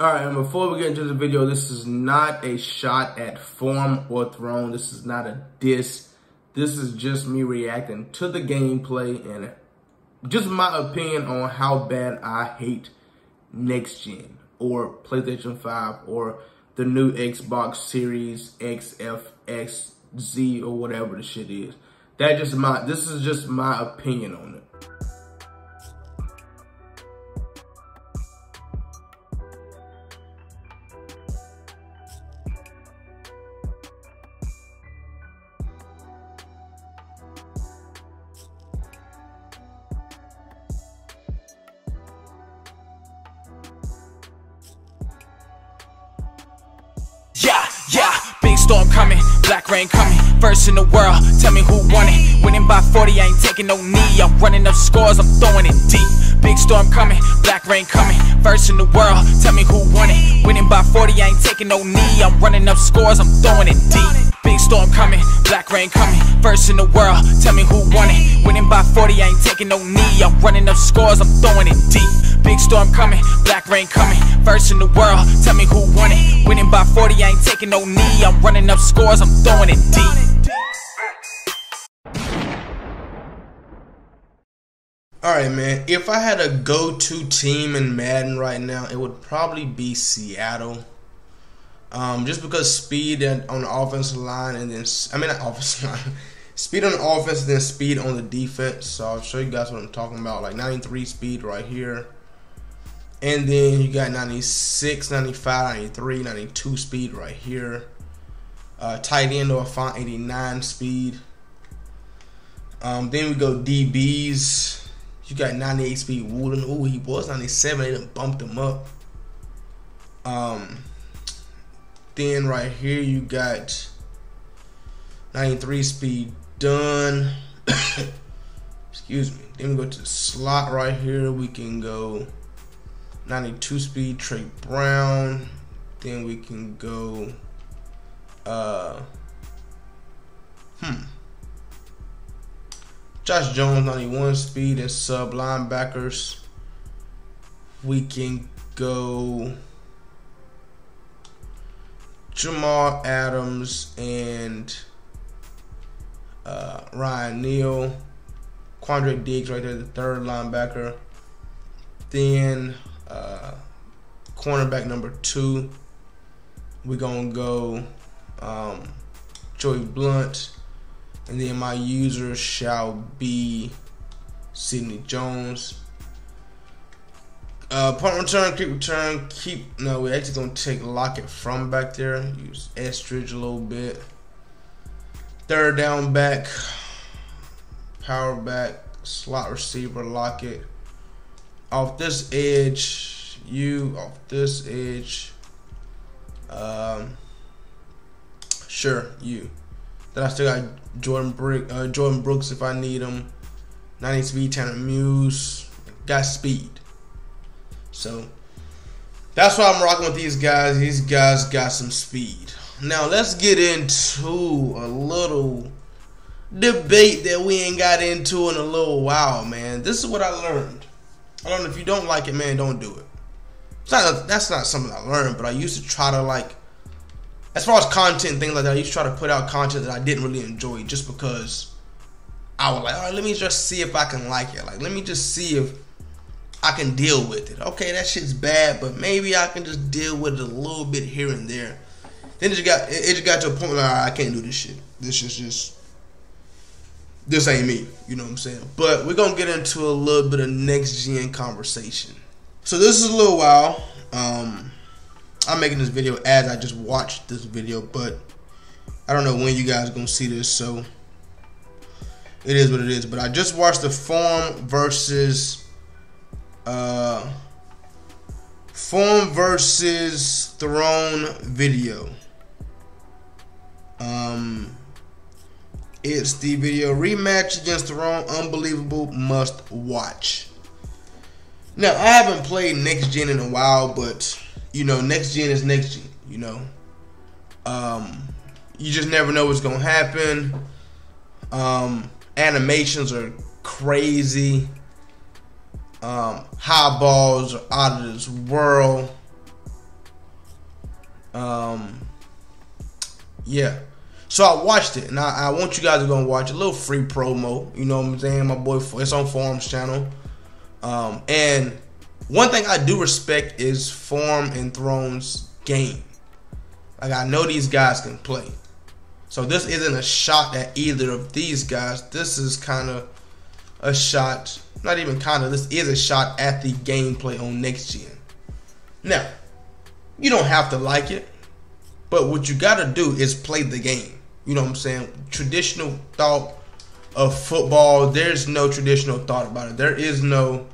Alright, and before we get into the video, this is not a shot at Form or Throne. This is not a diss. This is just me reacting to the gameplay and just my opinion on how bad I hate next gen or PlayStation 5 or the new Xbox Series X, F, X, Z or whatever the shit is. That just my, this is just my opinion on it. The world. Tell me who won it. Winning by 40, I ain't taking no knee. I'm running up scores, I'm throwing it deep. Storm coming, black rain coming, first in the world. Tell me who won it. Winning by 40, I ain't taking no knee. I'm running up scores, I'm throwing it deep. Big storm coming, black rain coming, first in the world. Tell me who won it. Winning by 40, I ain't taking no knee. I'm running up scores, I'm throwing it deep. Big storm coming, black rain coming, first in the world. Tell me who won it. Winning by 40, I ain't taking no knee. I'm running up scores, I'm throwing it deep. Alright, man. If I had a go to team in Madden right now, it would probably be Seattle. Um, just because speed on the offensive line and then, I mean, not offensive line. Speed on the offense and then speed on the defense. So I'll show you guys what I'm talking about. Like 93 speed right here. And then you got 96, 95, 93, 92 speed right here. Uh, tight end Noah Fant 89 speed. Um, then we go DBs. You got 98 speed Woolen. Ooh, he was 97. They done bumped him up. Um, then right here you got 93 speed done. Excuse me. Then we go to the slot right here. We can go 92 speed Tre Brown. Then we can go uh hmm. Josh Jones 91 speed and sub linebackers. We can go Jamal Adams and uh, Ryan Neal. Quandre Diggs right there, the third linebacker. Then uh, cornerback number two, we're going to go um, Joey Blount. And then my user shall be Sidney Jones. Uh, punt return, kick return, keep. No, we're actually gonna take Lockett from back there. Use Eskridge a little bit. Third down back, power back, slot receiver, Lockett. Off this edge, you off this edge. Um, sure, you. Then I still got Jordan Brick, uh, Jordyn Brooks if I need him. 90 speed, Tanner Muse. Got speed. So that's why I'm rocking with these guys. These guys got some speed. Now let's get into a little debate that we ain't got into in a little while, man. This is what I learned. I learned if you don't like it, man, don't do it. It's not, that's not something I learned, but I used to try to like, as far as content and things like that, I used to try to put out content that I didn't really enjoy just because I was like, all right, let me just see if I can like it. Like, let me just see if I can deal with it. Okay, that shit's bad, but maybe I can just deal with it a little bit here and there. Then it just got it just got to a point where I can't do this shit. This is just this ain't me. You know what I'm saying? But we're gonna get into a little bit of next gen conversation. So this is a little while. Um, I'm making this video as I just watched this video, but I don't know when you guys are gonna see this, so it is what it is. But I just watched the form versus uh, Form versus Throne video. Um, it's the video rematch against Throne. Unbelievable, must watch. Now I haven't played next gen in a while, but you know, next gen is next gen. You know, um, you just never know what's gonna happen. Um, animations are crazy. Um, high balls are out of this world. Um, yeah. So I watched it, and I, I, want you guys to go and watch a little free promo. You know what I'm saying? My boy, it's on Form's channel. Um, and one thing I do respect is Form and Thrones game. Like I know these guys can play. So this isn't a shot at either of these guys. This is kind of a shot, not even kind of, this is a shot at the gameplay on next gen. Now, you don't have to like it, but what you got to do is play the game. You know what I'm saying? Traditional thought of football, there's no traditional thought about it. There is no,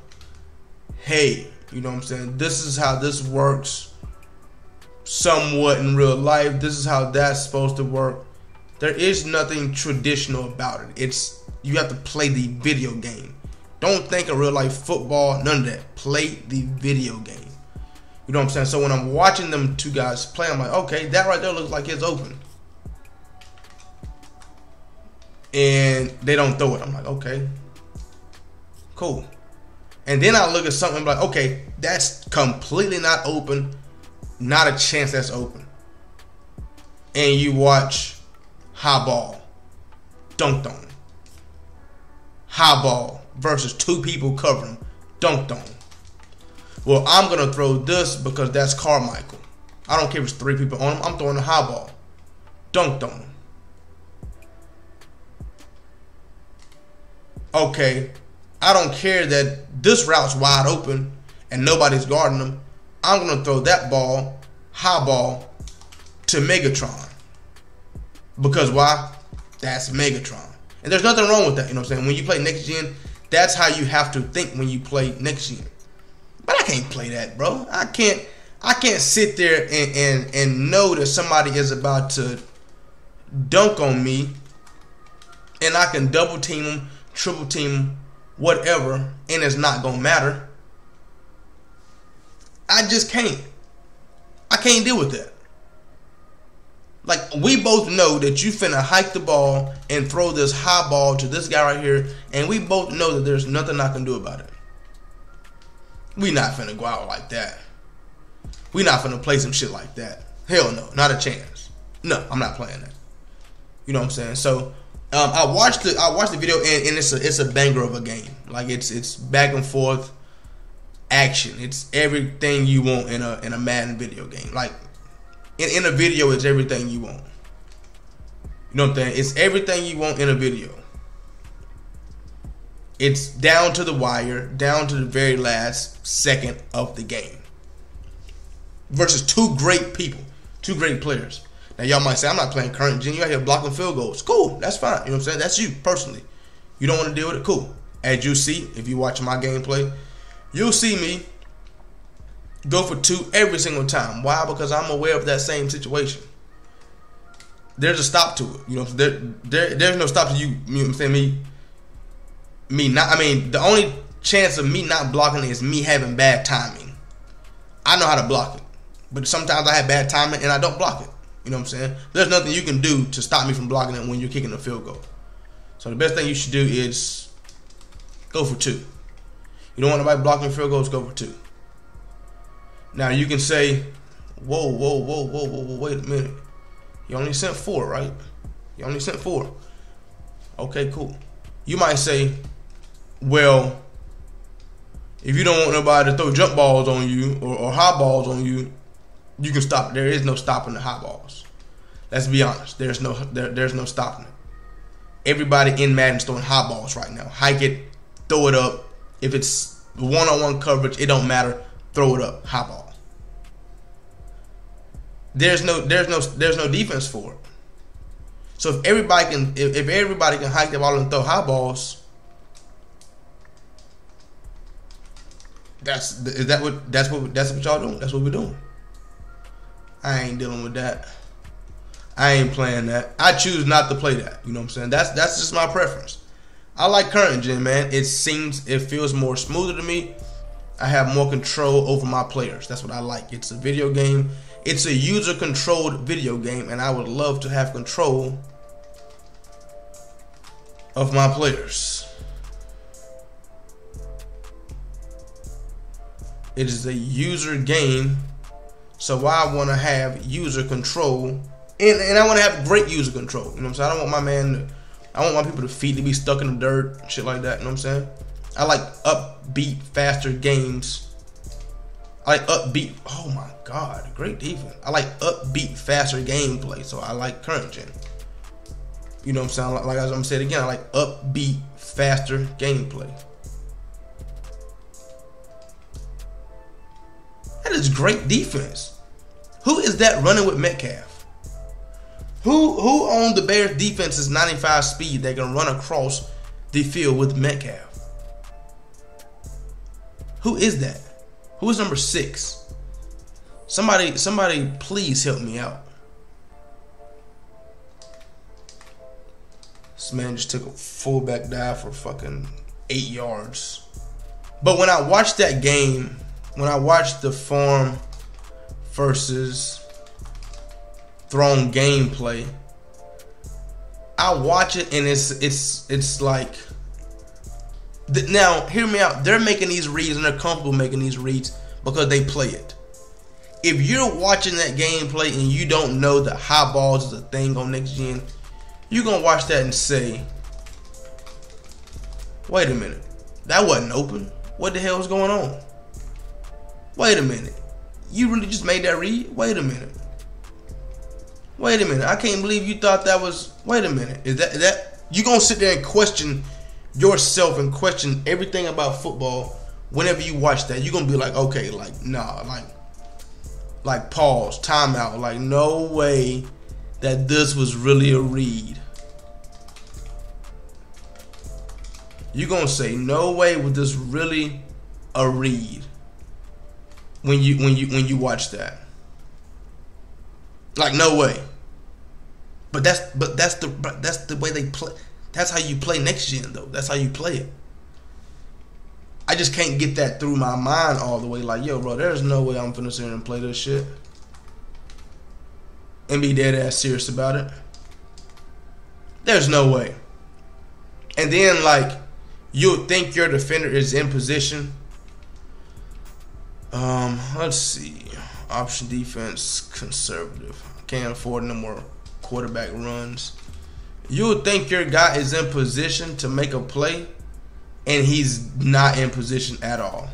hey, you know what I'm saying? This is how this works somewhat in real life. This is how that's supposed to work. There is nothing traditional about it. It's you have to play the video game. Don't think of real life football, none of that. Play the video game. You know what I'm saying? So when I'm watching them two guys play, I'm like, okay, that right there looks like it's open. And they don't throw it. I'm like, okay, cool. And then I look at something like, okay, that's completely not open. Not a chance that's open. And you watch high ball, dunked on. High ball versus two people covering, dunked on. Well, I'm gonna throw this because that's Carmichael. I don't care if it's three people on him. I'm throwing a high ball, dunked on. Okay, I don't care that this route's wide open and nobody's guarding them. I'm gonna throw that ball, high ball, to Megatron. Because why? That's Megatron. And there's nothing wrong with that, you know what I'm saying? When you play next gen, that's how you have to think when you play next gen. But I can't play that, bro. I can't I can't sit there and, and, and know that somebody is about to dunk on me and I can double team them, triple team them, whatever, and it's not gonna matter. I just can't. I can't deal with that. Like we both know that you finna hike the ball and throw this high ball to this guy right here, and we both know that there's nothing I can do about it. We not finna go out like that. We not finna play some shit like that. Hell no, not a chance. No, I'm not playing that. You know what I'm saying? So um, I watched the I watched the video and, and it's a it's a banger of a game. Like it's it's back and forth action. It's everything you want in a in a Madden video game. Like in, in a video, it's everything you want. You know what I'm saying? It's everything you want in a video. It's down to the wire, down to the very last second of the game. Versus two great people, two great players. Now y'all might say I'm not playing current gen. You out here blocking field goals. Cool, that's fine. You know what I'm saying? That's you personally. You don't want to deal with it. Cool. As you see, if you watch my gameplay, you'll see me go for two every single time. Why? Because I'm aware of that same situation. There's a stop to it. You know, there, there there's no stop to you. You know what I'm saying? Me me not. I mean, the only chance of me not blocking is me having bad timing. I know how to block it, but sometimes I have bad timing and I don't block it. You know what I'm saying? There's nothing you can do to stop me from blocking it when you're kicking a field goal. So the best thing you should do is go for two. You don't want nobody blocking field goals, go for two. Now you can say, whoa, whoa, whoa, whoa, whoa, whoa, wait a minute. You only sent four, right? You only sent four. Okay, cool. You might say, well, if you don't want nobody to throw jump balls on you or, or high balls on you, you can stop. There is no stopping the high balls. Let's be honest. There's no there, there's no stopping it. Everybody in Madden's throwing high balls right now. Hike it, throw it up. If it's one-on-one coverage, it don't matter. Throw it up, high ball. There's no there's no there's no defense for it. So if everybody can if, if everybody can hike the ball and throw high balls, That's is that what that's what that's what y'all doing? That's what we're doing. I ain't dealing with that. I ain't playing that. I choose not to play that. You know what I'm saying? That's that's just my preference. I like current gen, man. It seems it feels more smoother to me. I have more control over my players. That's what I like. It's a video game. It's a user controlled video game, and I would love to have control of my players. It is a user game So why I want to have user control, and, and I want to have great user control. You know what I'm saying? I don't want my man, to, I want my people to feet to be stuck in the dirt, shit like that. You know what I'm saying? I like upbeat, faster games. I like upbeat. Oh my god, great defense. I like upbeat, faster gameplay. So I like current gen. You know what I'm saying? Like, like I'm gonna say it again. I like upbeat, faster gameplay. Is great defense. Who is that running with Metcalf? Who who on the Bears defense is 95 speed that can run across the field with Metcalf? Who is that? Who is number six? Somebody, somebody, please help me out. This man just took a fullback dive for fucking eight yards. But when I watched that game, when I watched the Form versus throne gameplay, I watch it and it's it's it's like now hear me out. They're making these reads and they're comfortable making these reads because they play it. If you're watching that gameplay and you don't know that high balls is a thing on next gen, you're gonna watch that and say, "Wait a minute, that wasn't open. What the hell is going on?" Wait a minute. You really just made that read? Wait a minute. Wait a minute. I can't believe you thought that was. Wait a minute. Is that is that you gonna sit there and question yourself and question everything about football whenever you watch that? You're gonna be like, okay, like nah, like like pause, timeout. Like no way that this was really a read. You're gonna say no way was this really a read when you when you when you watch that. Like no way. But that's but that's the but that's the way they play. That's how you play next gen though. That's how you play it. I just can't get that through my mind all the way. Like, yo, bro, there's no way I'm finna sit here and play this shit and be dead ass serious about it. There's no way. And then like you'll think your defender is in position um, let's see. Option defense, conservative. Can't afford no more quarterback runs. You would think your guy is in position to make a play, and he's not in position at all.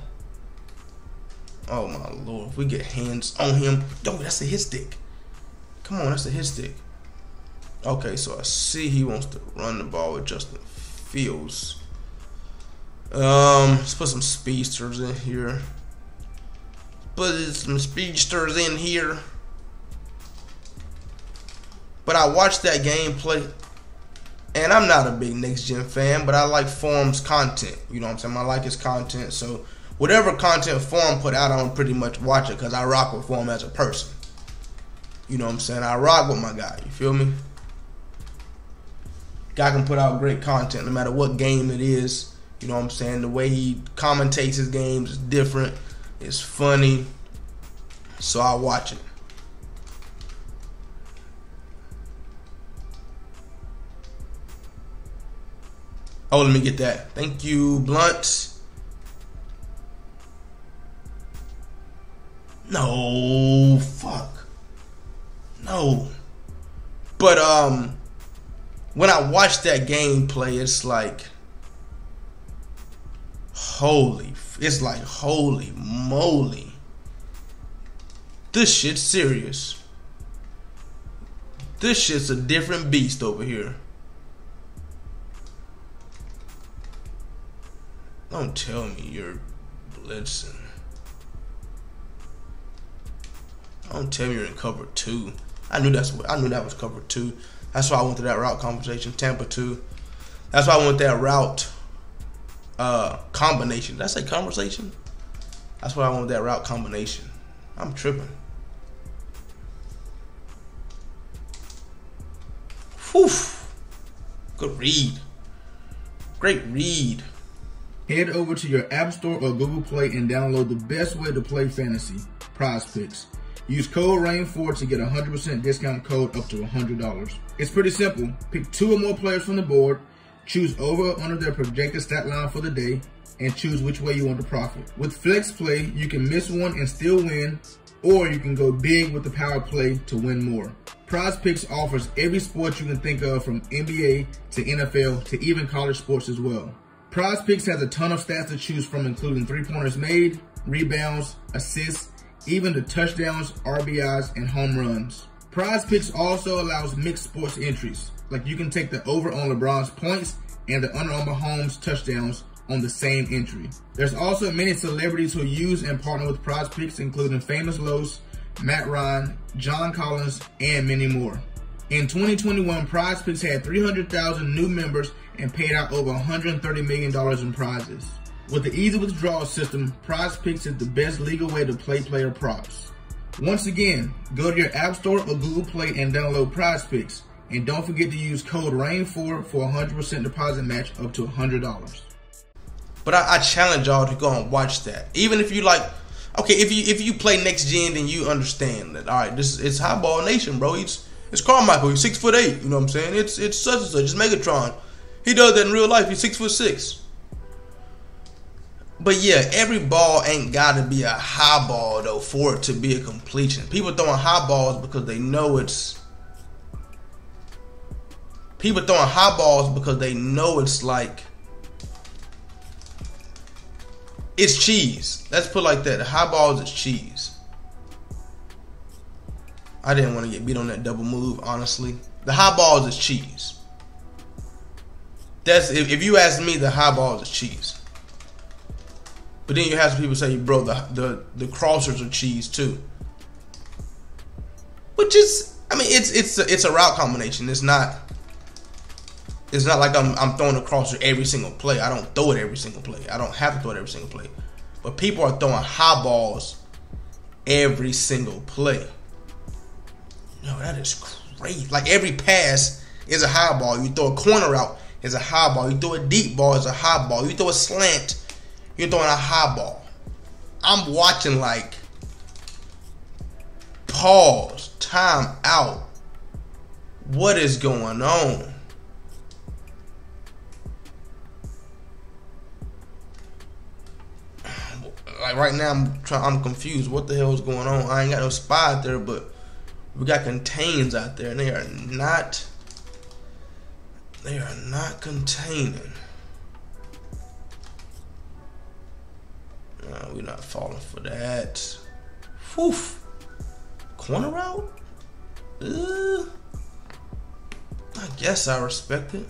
Oh my lord! If we get hands on him, yo, that's a hit stick. Come on, that's a hit stick. Okay, so I see he wants to run the ball with Justin Fields. Um, let's put some speedsters in here put some speedsters in here. But I watched that gameplay, and I'm not a big next gen fan, but I like Form's content. You know what I'm saying? I like his content, so whatever content Form put out, I don't pretty much watch it because I rock with Form as a person. You know what I'm saying? I rock with my guy. You feel me? Guy can put out great content no matter what game it is. You know what I'm saying? The way he commentates his games is different. It's funny. So I watch it. Oh, let me get that. Thank you, Blount. No, fuck. No. But um when I watch that gameplay, it's like holy it's like, holy moly. This shit's serious. This shit's a different beast over here. Don't tell me you're blitzing. Don't tell me you're in cover two. I knew that's what I knew that was cover two. That's why I went to that route conversation. Tampa two. That's why I went that route uh, combination. Did I say conversation? That's what I want that route combination. I'm tripping. Whew. Good read. Great read. Head over to your App Store or Google Play and download the best way to play fantasy, Prize Picks. Use code REIGN4 to get a 100% discount code up to $100. It's pretty simple. Pick two or more players from the board Choose over or under their projected stat line for the day and choose which way you want to profit. With Flex Play, you can miss one and still win or you can go big with the power play to win more. Prize Picks offers every sport you can think of from NBA to NFL to even college sports as well. Prize Picks has a ton of stats to choose from including three pointers made, rebounds, assists, even the touchdowns, RBIs, and home runs. Prize Picks also allows mixed sports entries, like you can take the over on LeBron's points and the under on Mahomes' touchdowns on the same entry. There's also many celebrities who use and partner with Prize Picks, including Famous Los, Matt Ryan, John Collins, and many more. In 2021, Prize Picks had 300,000 new members and paid out over $130 million in prizes. With the easy withdrawal system, Prize Picks is the best legal way to play player props. Once again, go to your App Store or Google Play and download Prize Picks. And don't forget to use code REIGN4 for a 100% deposit match up to $100. But I, I challenge y'all to go and watch that. Even if you like, okay, if you if you play next gen, then you understand that. All right, this is it's Highball Nation, bro. He's it's Carmichael. He's six foot eight. You know what I'm saying? It's it's such and such. It's Megatron. He does that in real life. He's six foot six. But yeah, every ball ain't gotta be a high ball though for it to be a completion. People throwing high balls because they know it's people throwing high balls because they know it's like it's cheese. Let's put like that. The high balls is cheese. I didn't want to get beat on that double move, honestly. The high balls is cheese. That's if, if you ask me, the high balls is cheese. But then you have some people say, bro, the the the crossers are cheese too. Which is, I mean, it's it's a, it's a route combination. It's not. It's not like I'm I'm throwing a crosser every single play. I don't throw it every single play. I don't have to throw it every single play. But people are throwing high balls every single play. No, that is crazy. Like every pass is a high ball. You throw a corner out, is a high ball. You throw a deep ball, is a high ball. You throw a slant, you're throwing a high ball. I'm watching like pause, time out. What is going on? Like right now, I'm trying. I'm confused. What the hell is going on? I ain't got no spy out there, but we got contains out there, and they are not. They are not containing. We're not falling for that. Whew. Corner route? Uh, I guess I respect it.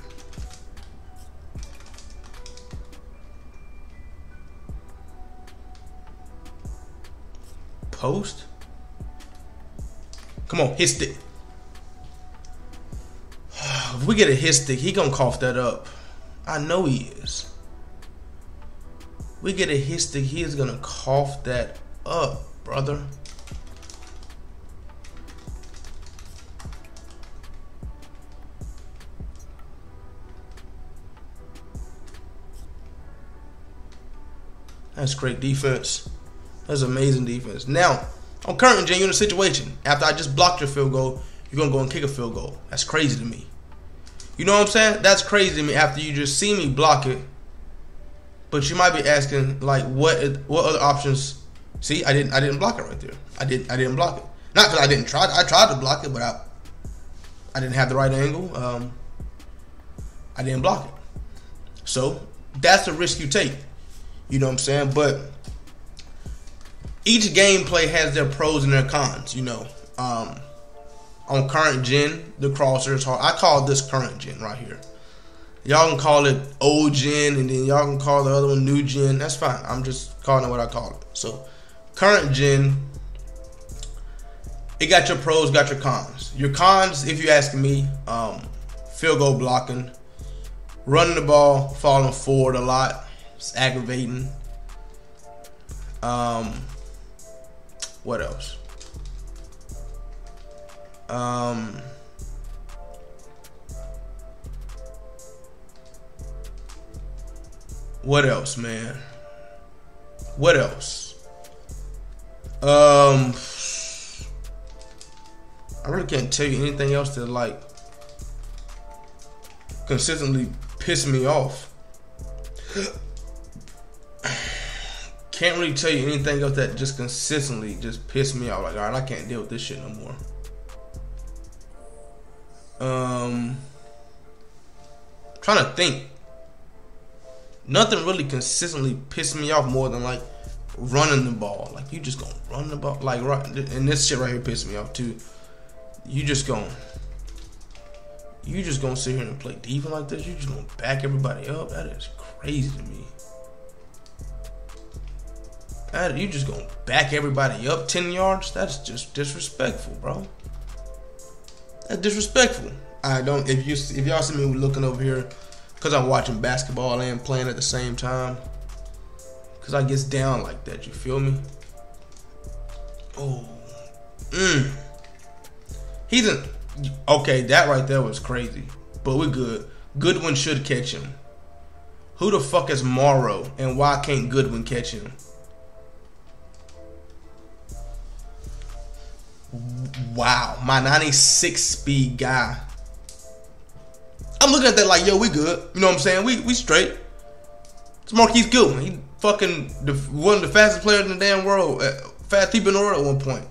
Post? Come on, hit stick. If we get a hit stick, he gonna cough that up. I know he is. We get a hit stick, he is gonna cough that up, brother. That's great defense. That's amazing defense. Now, on current in a situation. After I just blocked your field goal, you're gonna go and kick a field goal. That's crazy to me. You know what I'm saying? That's crazy to me. After you just see me block it, but you might be asking like, what what other options? See, I didn't I didn't block it right there. I didn't I didn't block it. Not because I didn't try. I tried to block it, but I I didn't have the right angle. Um, I didn't block it. So that's the risk you take. You know what I'm saying? But each gameplay has their pros and their cons. You know, um, on current gen, the crosser is hard. I call this current gen right here. Y'all can call it old gen, and then y'all can call the other one new gen. That's fine. I'm just calling it what I call it. So, current gen, it got your pros, got your cons. Your cons, if you ask me, um, field goal blocking, running the ball, falling forward a lot. It's aggravating. Um, what else? Um, what else, man? What else? Um, I really can't tell you anything else that like consistently piss me off. Can't really tell you anything else that just consistently just pissed me off. Like, all right, I can't deal with this shit no more. Um, trying to think. Nothing really consistently pissed me off more than like running the ball. Like you just gonna run the ball. Like right, and this shit right here pissed me off too. You just gonna, you just gonna sit here and play defense like this. You just gonna back everybody up. That is crazy to me. That, you just gonna back everybody up ten yards? That's just disrespectful, bro. That's disrespectful. I don't. If you if y'all see me looking over here, cause I'm watching basketball and playing at the same time. Cause I gets down like that. You feel me? Oh, mm. He's a okay. That right there was crazy, but we're good. Goodwin should catch him. Who the fuck is Morrow, and why can't Goodwin catch him? Wow, my 96 speed guy. I'm looking at that like, yo, we good. You know what I'm saying? We we straight. It's Marquise Goodwin. He fucking the, one of the fastest players in the damn world. Uh, fast people in the world at one point.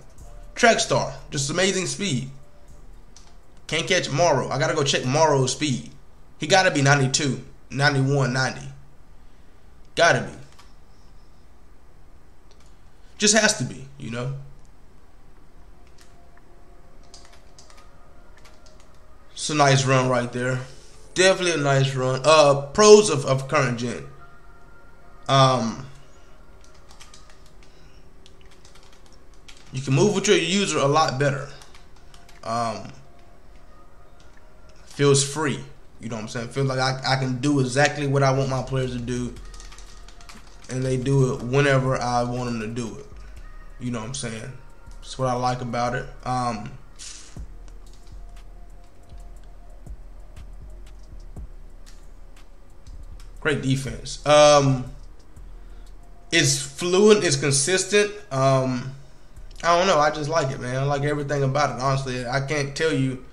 Track star. Just amazing speed. Can't catch Morrow. I gotta go check Morrow's speed. He gotta be 92, 91, 90. Gotta be. Just has to be, you know? It's a nice run right there. Definitely a nice run. Uh, pros of, of current gen. Um, you can move with your user a lot better. Um, feels free. You know what I'm saying? Feels like I, I can do exactly what I want my players to do, and they do it whenever I want them to do it. You know what I'm saying? That's what I like about it. Um, Great defense. Um, it's fluent. It's consistent. Um, I don't know. I just like it, man. I like everything about it. Honestly, I can't tell you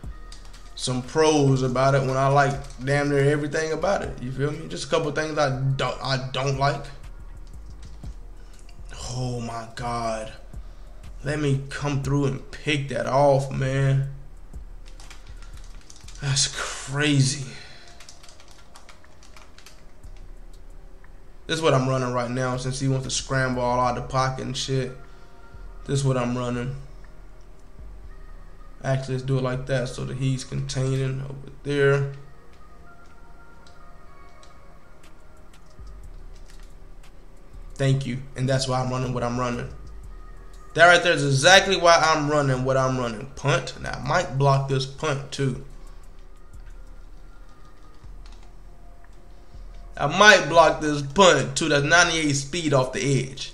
some pros about it when I like damn near everything about it. You feel me? Just a couple things I don't I don't like. Oh my god. Let me come through and pick that off, man. That's crazy. This is what I'm running right now since he wants to scramble all out of the pocket and shit. This is what I'm running. Actually, let's do it like that so that he's containing over there. Thank you. And that's why I'm running what I'm running. That right there is exactly why I'm running what I'm running. Punt. Now, I might block this punt too. I might block this punt to the 98 speed off the edge.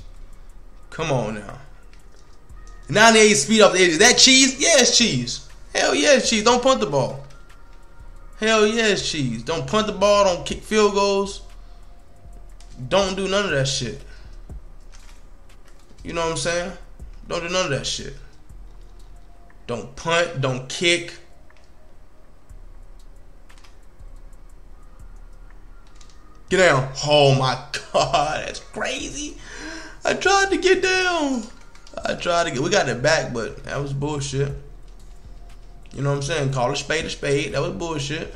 Come on now. 98 speed off the edge. Is that cheese? Yeah, cheese. Hell yeah, cheese. Don't punt the ball. Hell it's cheese. Don't punt the ball. Don't kick field goals. Don't do none of that shit. You know what I'm saying? Don't do none of that shit. Don't punt. Don't kick. Get down. Oh my god, that's crazy. I tried to get down. I tried to get. We got it back, but that was bullshit. You know what I'm saying? Call a spade a spade. That was bullshit.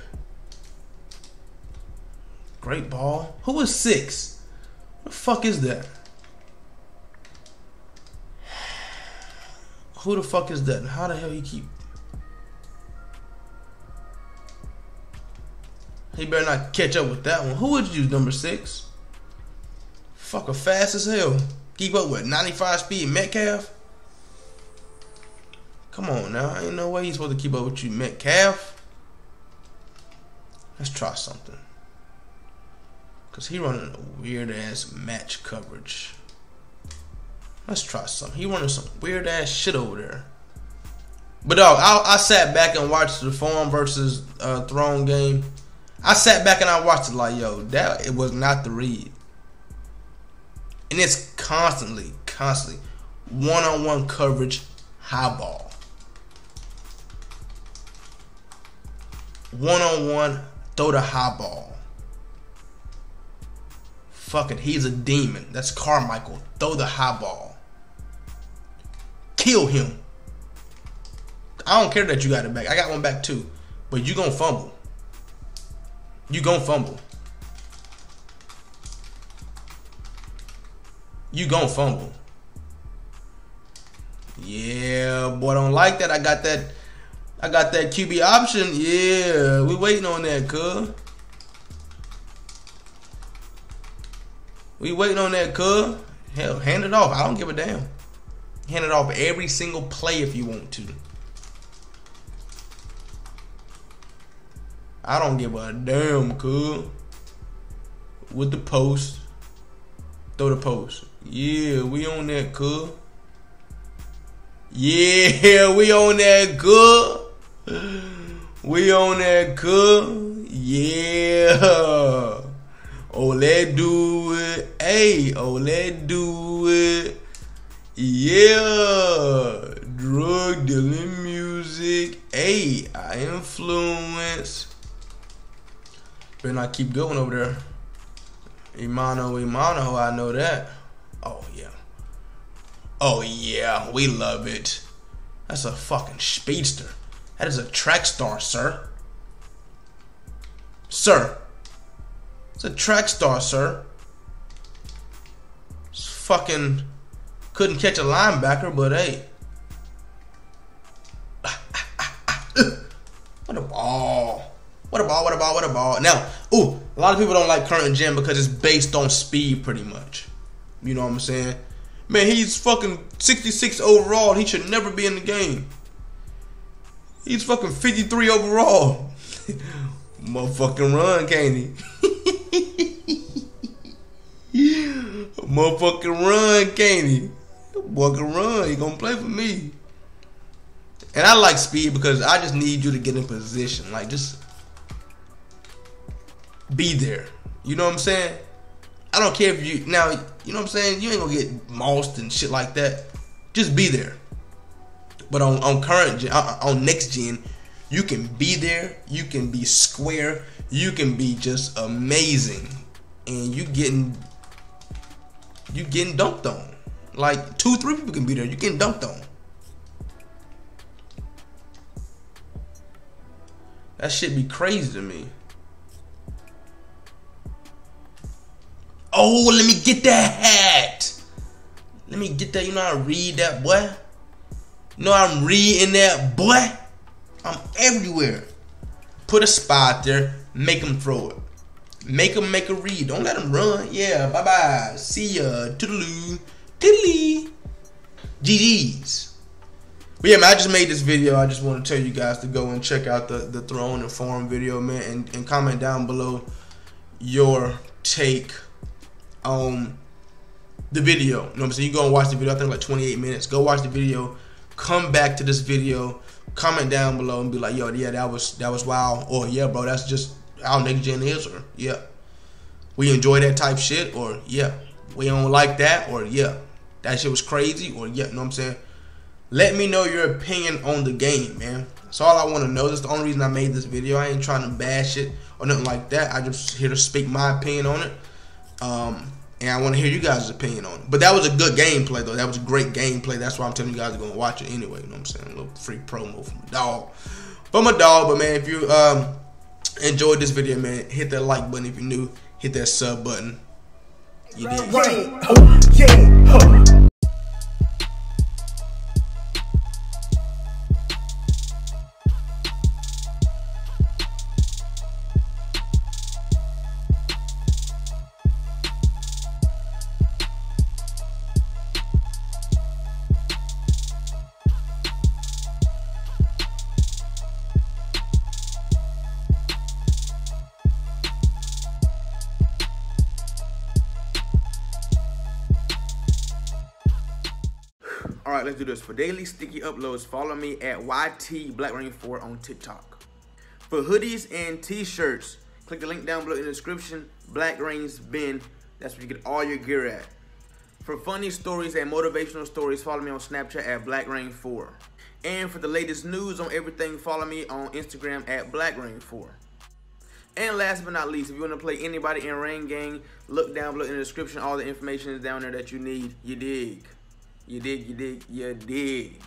Great ball. Who was six? What the fuck is that? Who the fuck is that? How the hell he keep He better not catch up with that one. Who would you use number six? Fucker fast as hell. Keep up with 95 speed Metcalf? Come on now. Ain't no way he's supposed to keep up with you, Metcalf. Let's try something. Cause he running a weird ass match coverage. Let's try something. He running some weird ass shit over there. But dog, I, I sat back and watched the Form versus uh, Throne game. I sat back and I watched it like, yo, that it was not the read. And it's constantly, constantly one-on-one coverage, high ball. One-on-one, throw the high ball. Fuck it, he's a demon. That's Carmichael. Throw the high ball. Kill him. I don't care that you got it back. I got one back too. But you gonna fumble. You gonna fumble. You gonna fumble. Yeah, boy, don't like that. I got that. I got that QB option. Yeah, we waiting on that, cuz. We waiting on that, cuz. Hell, hand it off. I don't give a damn. Hand it off every single play if you want to. I don't give a damn, cool. With the post. Throw the post. Yeah, we on that, cool. Yeah, we on that good. We on that cool. Yeah. Oh, let do it. Hey, oh, let do it. Yeah. Drug dealing music. Hey, I influence. Better not keep going over there. Imano, Imano, I know that. Oh, yeah. Oh yeah, we love it. That's a fucking speedster. That is a track star, sir. Sir. It's a track star, sir. It's fucking couldn't catch a linebacker, but hey. What a ball. What a ball, what a ball, what a ball. Now, ooh, a lot of people don't like current gen because it's based on speed pretty much. You know what I'm saying? Man, he's fucking 66 overall. He should never be in the game. He's fucking 53 overall. Motherfucking run, can't he? Motherfucking run, can't he? Boy can run. He gonna play for me. And I like speed because I just need you to get in position. Like, just be there. You know what I'm saying? I don't care if you now, you know what I'm saying? You ain't gonna get mossed and shit like that. Just be there. But on, on current gen, uh, on next gen, you can be there, you can be square, you can be just amazing. And you getting you getting dunked on. Like two, three people can be there. You getting dunked on. That shit be crazy to me. Oh, let me get that hat. Let me get that. You know I read that, boy. You know I'm reading that, boy. I'm everywhere. Put a spot there. Make him throw it. Make him make a read. Don't let him run. Yeah, bye bye. See ya. Toodaloo. Diddly. GG's. But yeah, man, I just made this video. I just want to tell you guys to go and check out the, the Throne and Form video, man, and, and comment down below your take on the video. You know what I'm saying? You go and watch the video. I think like 28 minutes. Go watch the video. Come back to this video. Comment down below and be like, yo, yeah, that was that was wild. Or yeah, bro, that's just how next gen is. Or yeah, we enjoy that type shit. Or yeah, we don't like that. Or yeah, that shit was crazy. Or yeah, you know what I'm saying? Let me know your opinion on the game, man. That's all I want to know. That's the only reason I made this video. I ain't trying to bash it or nothing like that. I just here to speak my opinion on it. Um, and I want to hear you guys' opinion on it. But that was a good gameplay, though. That was a great gameplay. That's why I'm telling you guys to go and watch it anyway. You know what I'm saying? A little free promo from a dog. From a dog. But, man, if you um, enjoyed this video, man, hit that like button. If you're new, hit that sub button. You did. Right. Oh, yeah. Huh. Let's do this. For daily sticky uploads, follow me at YT Blackreign 4 on TikTok. For hoodies and t-shirts, click the link down below in the description. Blackreign's bin. That's where you get all your gear at. For funny stories and motivational stories, follow me on Snapchat at Blackreign 4. And for the latest news on everything, follow me on Instagram at Blackreign 4. And last but not least, if you want to play anybody in Reign Gang, look down below in the description. All the information is down there that you need. You dig. You dig, you dig, you dig.